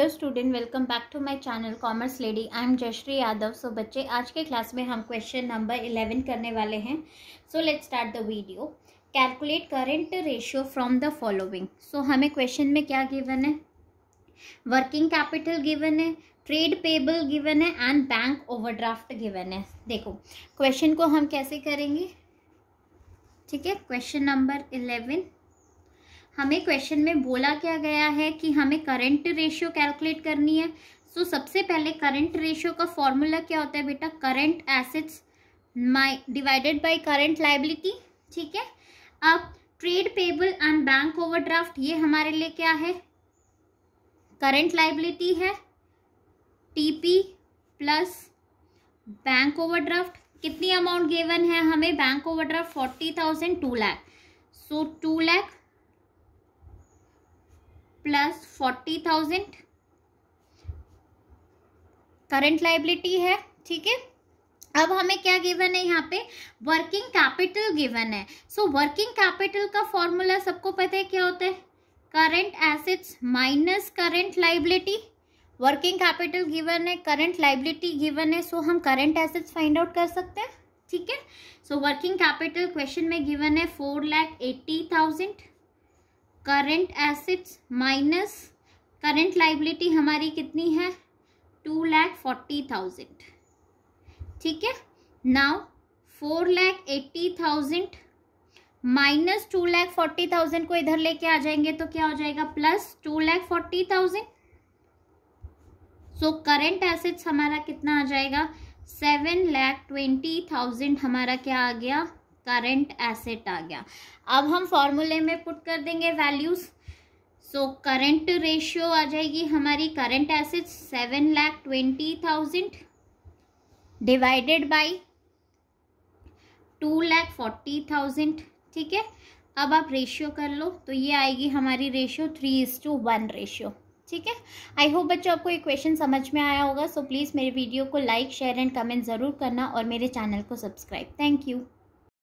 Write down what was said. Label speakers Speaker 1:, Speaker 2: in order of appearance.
Speaker 1: Hello student welcome back to my channel commerce lady I am Jayshree Yadav so बच्चे, आज के class में हम क्वेश्चन नंबर इलेवन करने वाले हैं. So let's start the video calculate current ratio from the following so हमें question में क्या गिवन है? वर्किंग कैपिटल गिवन है ट्रेड पेबल गिवन है एंड बैंक ओवरड्राफ्ट गिवन है. देखो क्वेश्चन को हम कैसे करेंगे? ठीक है क्वेश्चन नंबर इलेवन हमें क्वेश्चन में बोला क्या गया है कि हमें करंट रेशियो कैलकुलेट करनी है? सो so, सबसे पहले करंट रेशियो का फॉर्मूला क्या होता है बेटा? Current assets my divided by current liability ठीक है? अब trade payable and bank overdraft ये हमारे लिए क्या है? करंट लाइबिलिटी है टीपी प्लस बैंक ओवरड्राफ्ट कितनी अमाउंट गिवन है हमें? Bank overdraft forty thousand two lakh so two lakh plus forty thousand current liability है, ठीक है? अब हमें क्या गिवन है यहाँ पे? वर्किंग कैपिटल गिवन है। सो वर्किंग कैपिटल का फॉर्मूला सबको पता है क्या होता है? Current assets minus current liability working capital given है करंट लाइबिलिटी गिवन है। सो हम करंट एसेट्स फाइंड आउट कर सकते हैं, ठीक है? सो वर्किंग कैपिटल क्वेश्चन में गिवन है four lakh eighty thousand current assets minus current liability हमारी कितनी है? टू लैख फोर्टी थाउज़ेंड ठीक है? Now four lakh eighty thousand minus two lakh forty thousand को इधर लेके आ जाएँगे तो क्या हो जाएगा? Plus two lakh forty thousand so current assets हमारा कितना आ जाएगा? सेवन लैख ट्वेंटी थाउज़ेंड हमारा क्या आ गया? करंट एसेट आ गया। अब हम फॉर्मूले में पुट कर देंगे वैल्यूज़ सो करंट रेशियो आ जाएगी हमारी current asset seven lakh twenty thousand divided by two lakh forty thousand ठीक है? अब आप रेशियो कर लो तो ये आएगी हमारी ratio three is to one ratio ठीक है? आई होप बच्चों, आपको ये क्वेश्चन समझ में आया होगा। सो प्लीज़ मेरे वीडियो को लाइक शेयर एंड कमेंट ज़रूर करना और मेरे चैनल को सब्सक्राइब थैंक यू